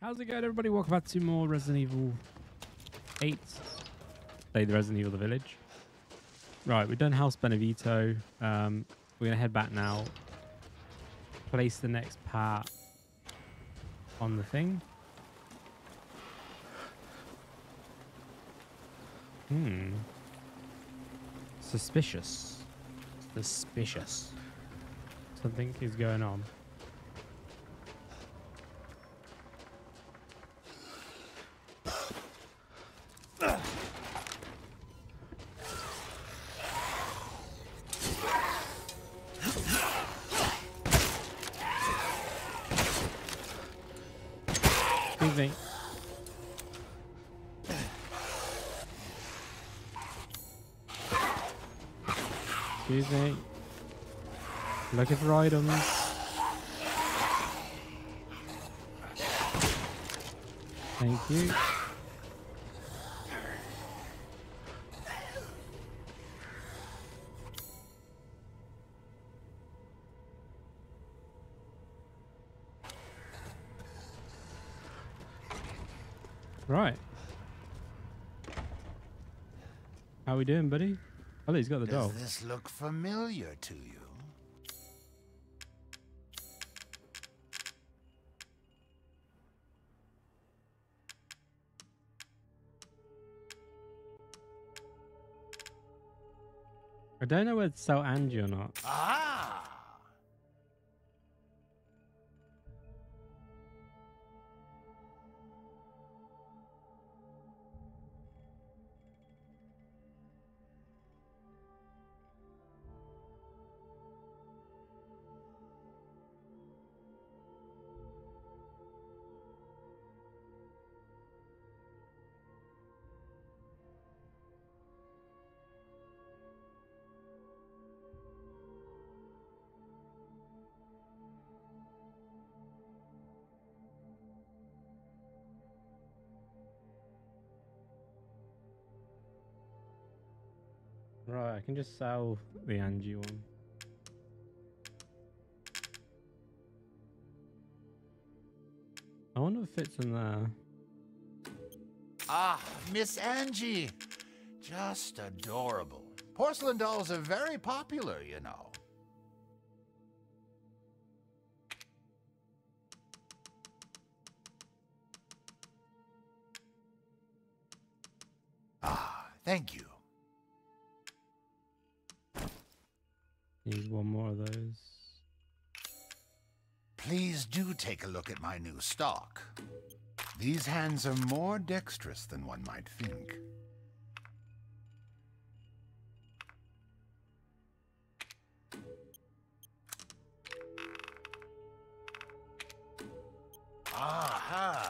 How's it going, everybody? Welcome back to more Resident Evil 8. Play the Resident Evil The Village. Right, we've done House Beneviento. Um, we're going to head back now. Place the next part on the thing. Hmm. Suspicious. Suspicious. Something is going on. Excuse me. Looking for items. Thank you. Right. How we doing, buddy? Oh, he's got the Does dog. this look familiar to you? I don't know whether to sell Angie or not. Ah! Can just sell the Angie one. I wonder if it's in there. Ah, Miss Angie. Just adorable. Porcelain dolls are very popular, you know. Ah, thank you. Need one more of those. Please do take a look at my new stock. These hands are more dexterous than one might think. Aha!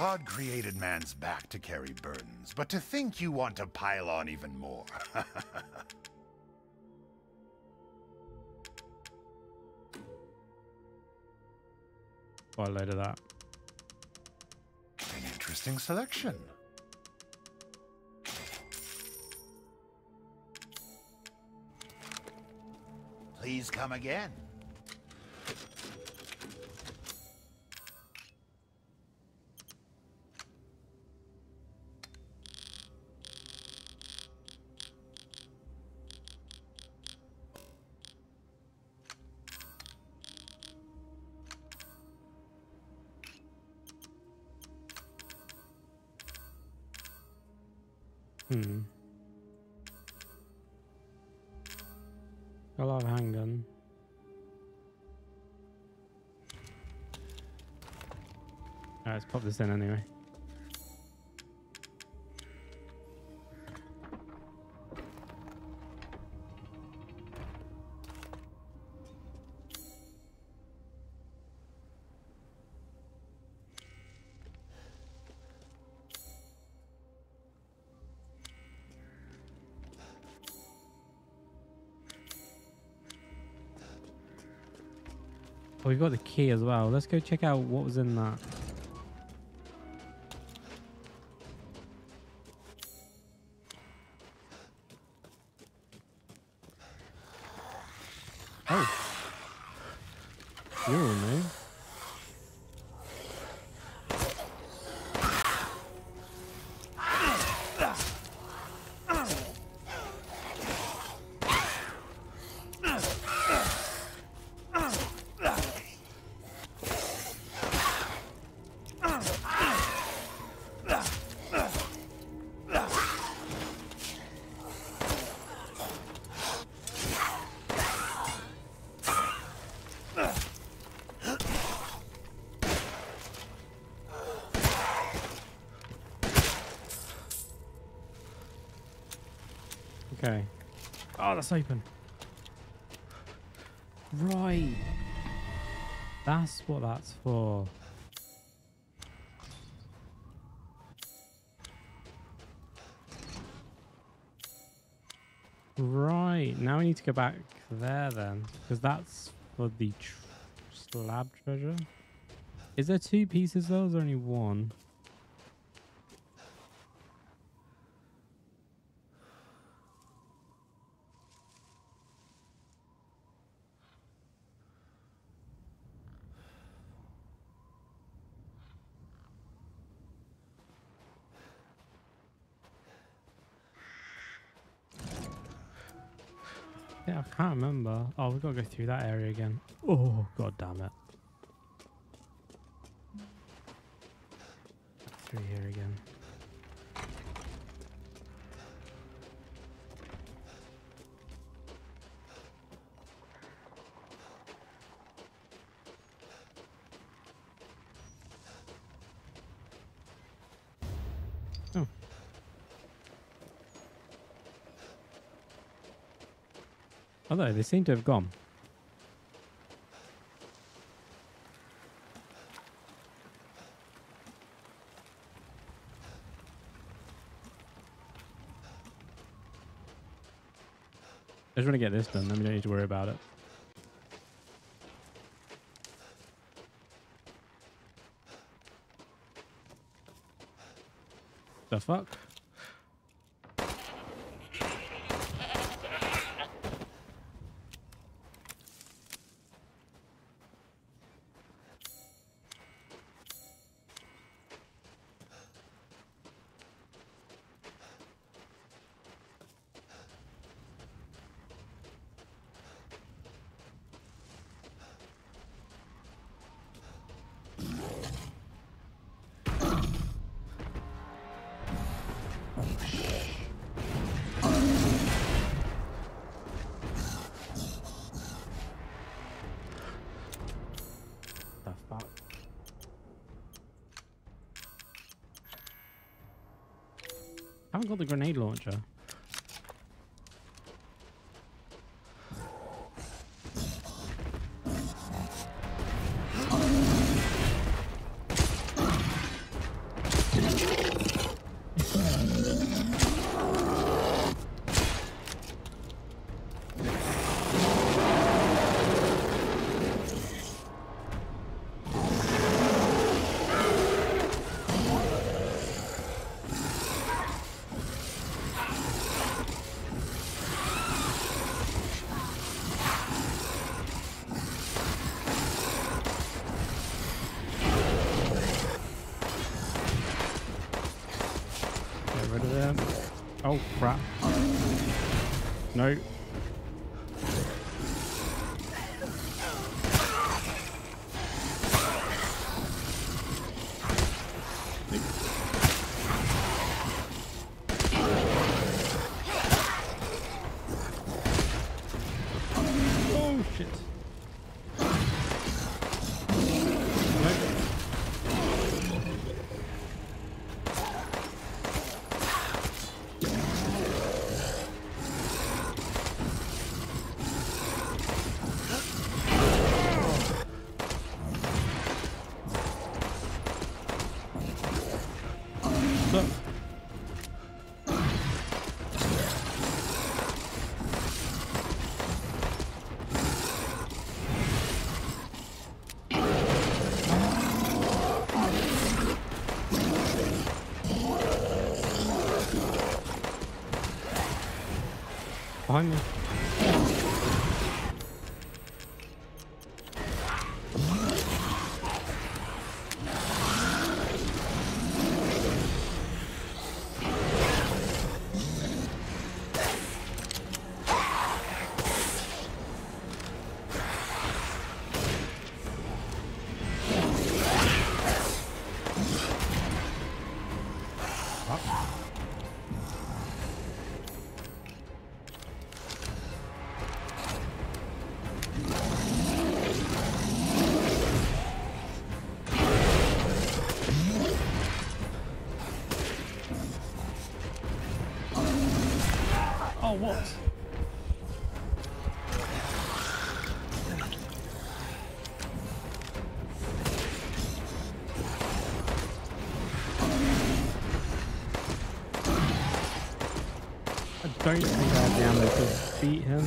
God created man's back to carry burdens, but to think you want to pile on even more. Buy a load of that. An interesting selection. Please come again. Hmm. I'll have a handgun. Alright, let's pop this in anyway. Oh, we've got the key as well. Let's go check out what was in that. Okay. Oh, that's open. Right. That's what that's for. Right. Now we need to go back there then. Because that's for the tr slab treasure. Is there two pieces though? Or is there only one? I can't remember. Oh, we've got to go through that area again. Oh, god damn it. Although they seem to have gone. I just want to get this done, then we don't need to worry about it. The fuck? Got the grenade launcher. Behind I don't I to beat him.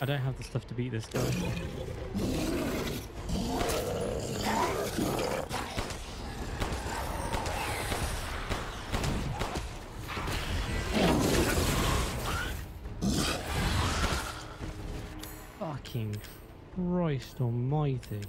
I don't have the stuff to beat this guy. Christ almighty.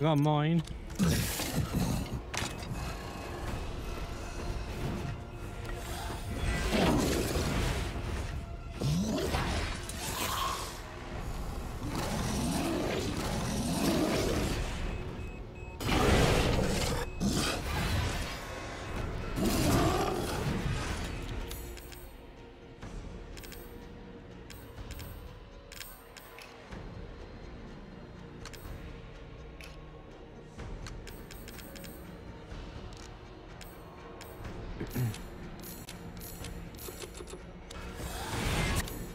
Got mine.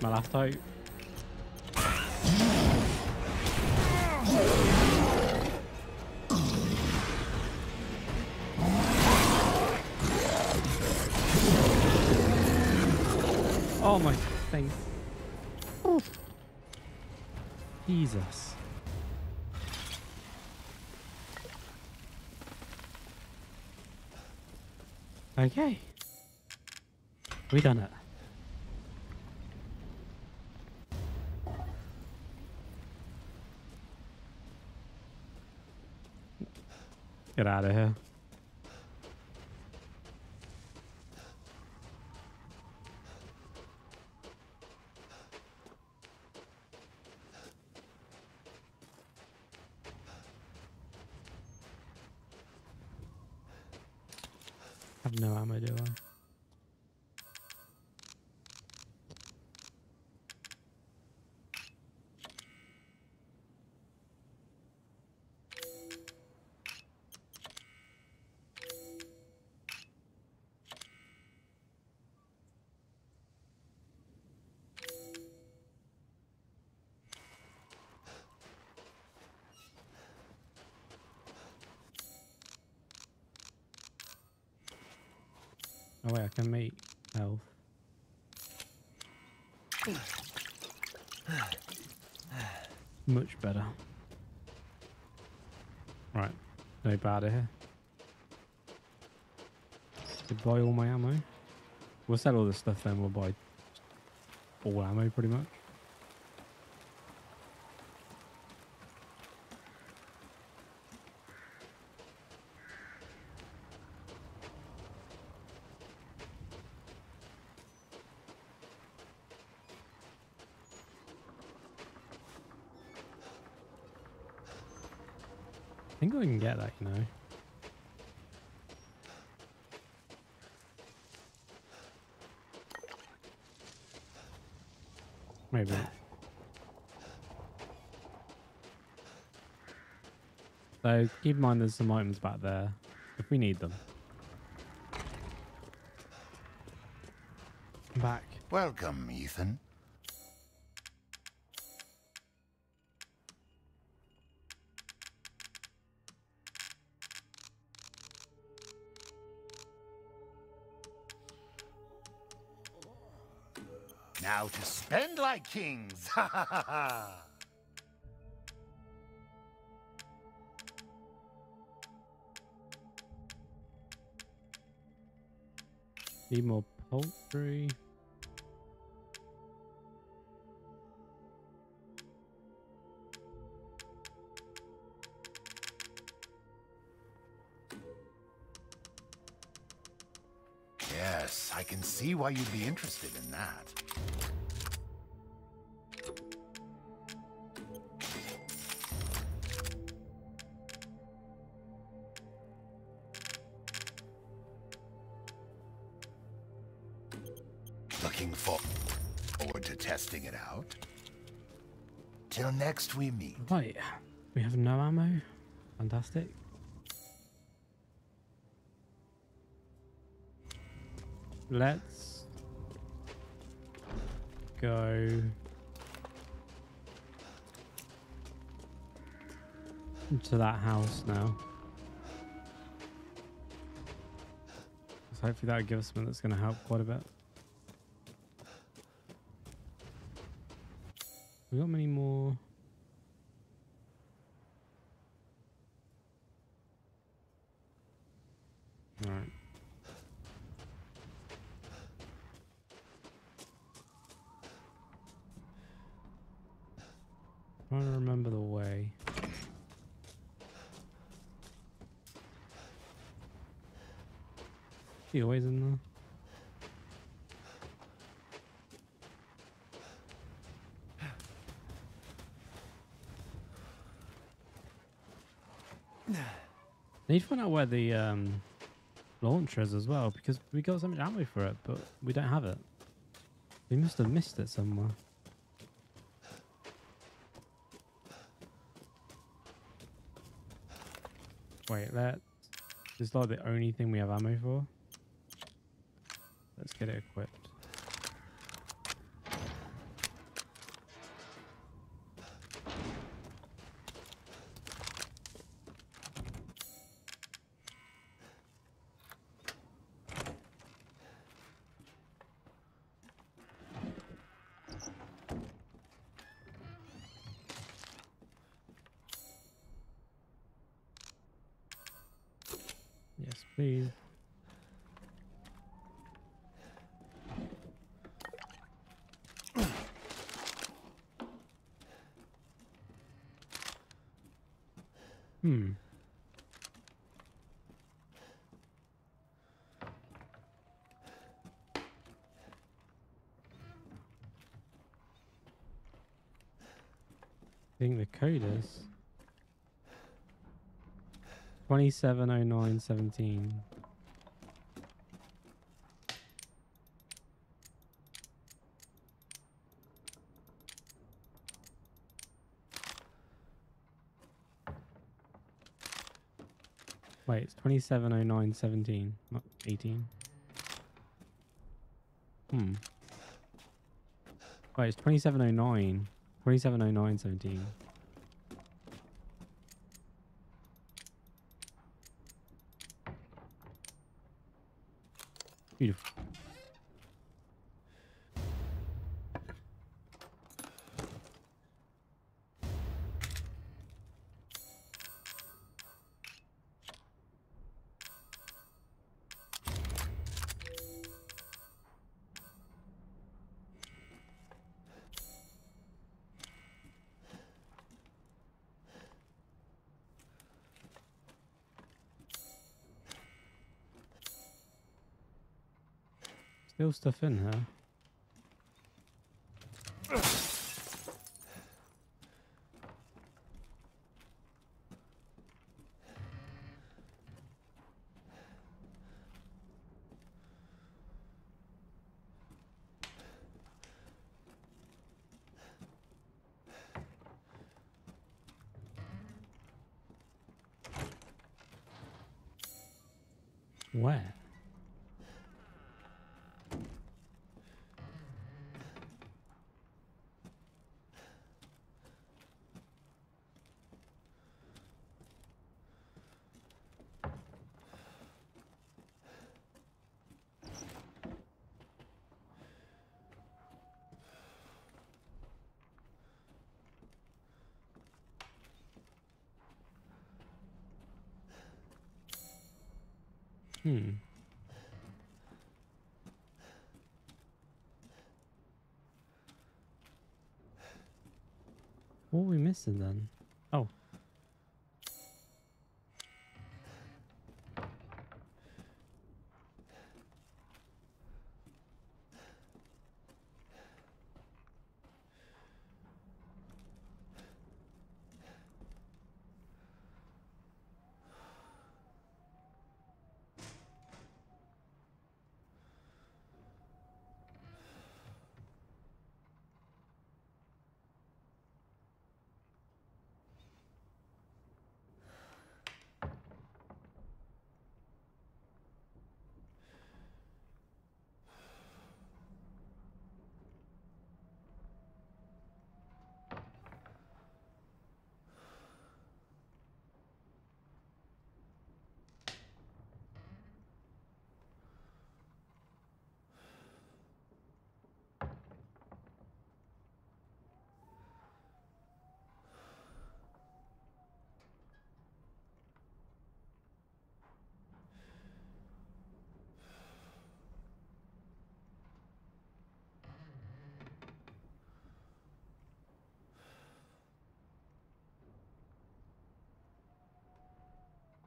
My last hope. Oh my thing. Jesus. Okay. We done it. Get out of here. I have no ammo, do I? I can make health. Much better. Right, no bad here. buy all my ammo. We'll sell all this stuff then, we'll buy all ammo pretty much. I think I can get that, you know. Maybe. not. So keep in mind there's some items back there if we need them. Back. Welcome, Ethan. Now to spend like kings. Ha ha ha ha. Need more poultry. Yes, I can see why you'd be interested in that. Next we meet. Right. We have no ammo. Fantastic. Let's go to that house now. So hopefully that'll give us something that's going to help quite a bit. We got many more? Alright. Trying to remember the way. He always in there. I need to find out where the um, launcher is as well because we got so much ammo for it, but we don't have it. We must have missed it somewhere. Wait, that is like the only thing we have ammo for. Let's get it equipped. Hmm. I think the code is 270917. Wait, it's twenty-seven oh nine seventeen, not eighteen. Hmm. Wait, it's twenty-seven oh nine. Twenty-seven oh nine seventeen. Beautiful. Stuff in here. Where? Hmm. What are we missing then? Oh.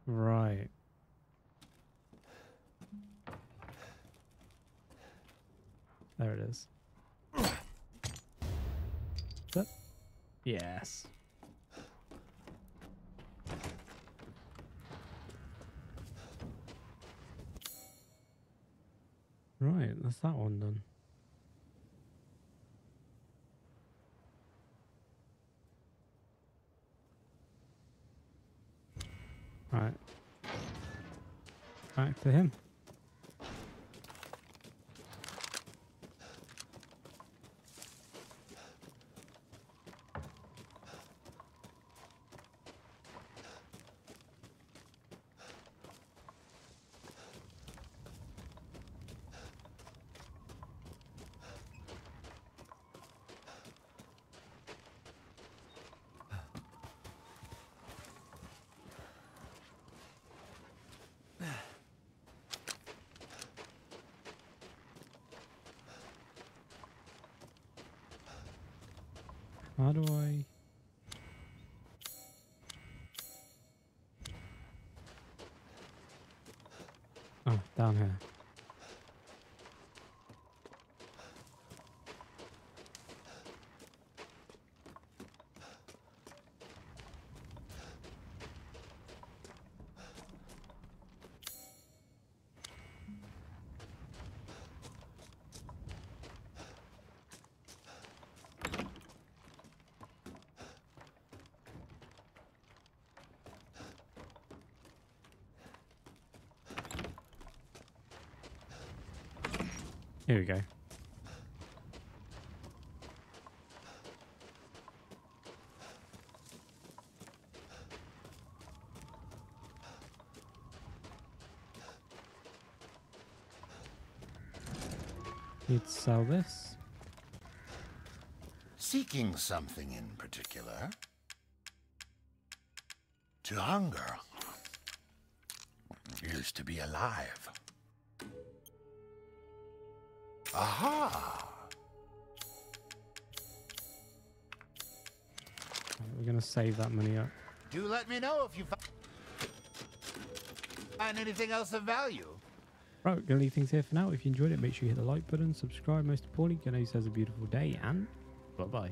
Right. There it is. That, yes. Right, that's that one done. Right. Back to him. How do I... Oh, down here. Here we go. Need to sell this. Seeking something in particular? To hunger is to be alive. Aha! We're gonna save that money up. Do let me know if you fi- find anything else of value. Right, we're gonna leave things here for now. If you enjoyed it, make sure you hit the like button, subscribe. Most importantly, know says a beautiful day, and bye bye.